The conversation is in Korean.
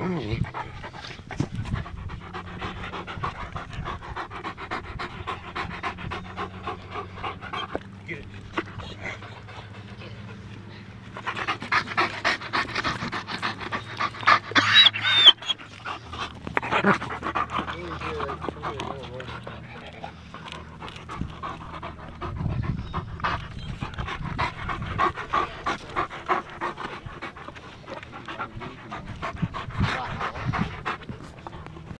뻔하지.